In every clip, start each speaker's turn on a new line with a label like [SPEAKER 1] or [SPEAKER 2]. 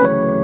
[SPEAKER 1] you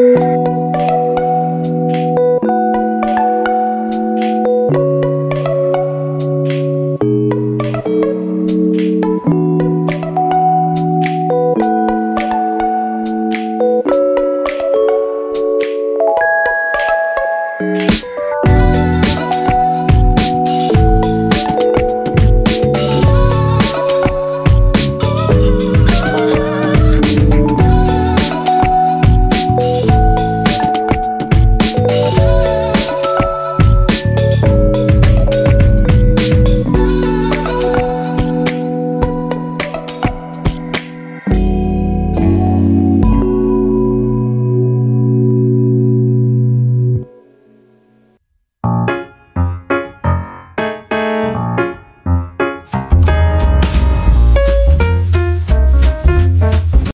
[SPEAKER 1] Bye.